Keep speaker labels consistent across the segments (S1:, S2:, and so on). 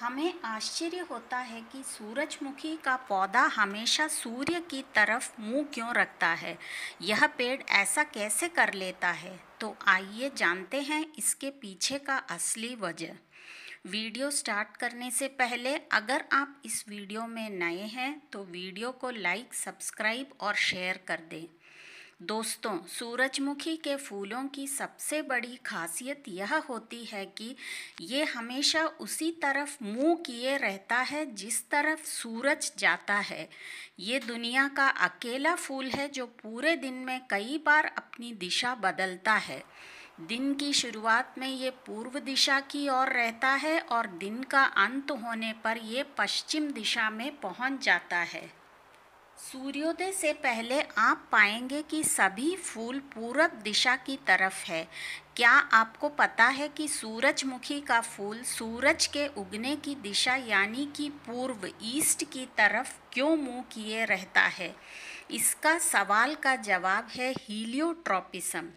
S1: हमें आश्चर्य होता है कि सूरजमुखी का पौधा हमेशा सूर्य की तरफ़ मुँह क्यों रखता है? यह पेड़ ऐसा कैसे कर लेता है? तो आइए जानते हैं इसके पीछे का असली वजह। वीडियो स्टार्ट करने से पहले अगर आप इस वीडियो में नए हैं तो वीडियो को लाइक, सब्सक्राइब और शेयर कर दें। दोस्तों, सूरजमुखी के फूलों की सबसे बड़ी खासियत यह होती है कि ये हमेशा उसी तरफ़ मुँह किए रहता है जिस तरफ़ सूरज जाता है। ये दुनिया का अकेला फूल है जो पूरे दिन में कई बार अपनी दिशा बदलता है। दिन की शुरुआत में ये पूर्व दिशा की ओर रहता है और दिन का अंत होने पर ये पश्चिम दिशा में पहुँच जाता है। सूर्योदय से पहले आप पाएँगे कि सभी फूल पूरब दिशा की तरफ़ है। क्या आपको पता है कि सूरजमुखी का फूल सूरज के उगने की दिशा यानी कि पूर्व ईस्ट की तरफ़ क्यों मुँह किए रहता है? इसका सवाल का जवाब है हीलियोट्रोपिसम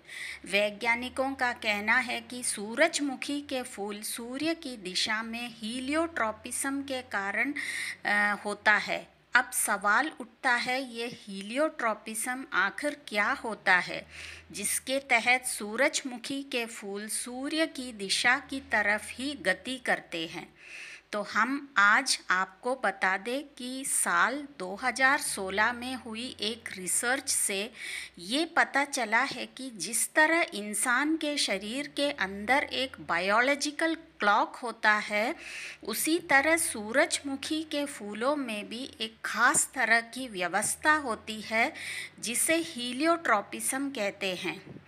S1: वैज्ञानिकों का कहना है कि सूरजमुखी के फूल सूर्य की दिशा में हीलियोट्रोपिसम के कारण आ, होता है। अब सवाल उठता है, ये हीलियोट्रोपिसम आखिर क्या होता है? जिसके तहत सूरजमुखी के फूल सूर्य की दिशा की तरफ़ ही गति करते हैं। तो हम आज आपको बता दें कि साल 2016 में हुई एक रिसर्च से ये पता चला है कि जिस तरह इंसान के शरीर के अंदर एक बायोलॉजिकल क्लॉक होता है, उसी तरह सूरजमुखी के फूलों में भी एक खास तरह की व्यवस्था होती है, जिसे हीलियोट्रोपिसम कहते हैं।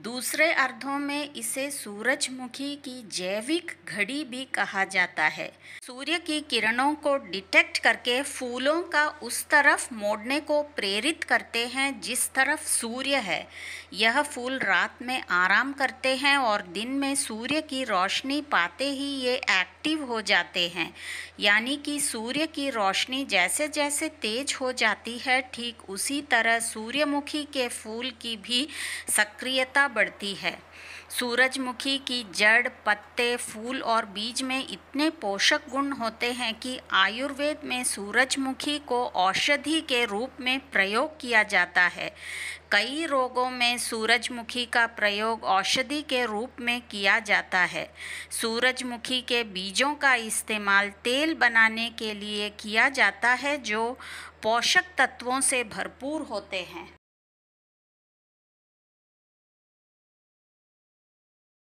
S1: दूसरे अर्थों में इसे सूरजमुखी की जैविक घड़ी भी कहा जाता है। सूर्य की किरणों को डिटेक्ट करके फूलों का उस तरफ़ मोड़ने को प्रेरित करते हैं जिस तरफ़ सूर्य है। यह फूल रात में आराम करते हैं और दिन में सूर्य की रोशनी पाते ही ये एक्टिव हो जाते हैं। यानी कि सूर्य की रोशनी जैसे जैसे तेज हो जाती है, ठीक उसी तरह सूर्यमुखी के फूल की भी सक्रियता बढ़ती है। सूरजमुखी की जड़, पत्ते, फूल और बीज में इतने पोषक गुण होते हैं कि आयुर्वेद में सूरजमुखी को औषधि के रूप में प्रयोग किया जाता है। कई रोगों में सूरजमुखी का प्रयोग औषधि के रूप में किया जाता है। सूरजमुखी के बीजों का इस्तेमाल तेल बनाने के लिए किया जाता है, जो पोषक तत्वों से भरपूर होते हैं।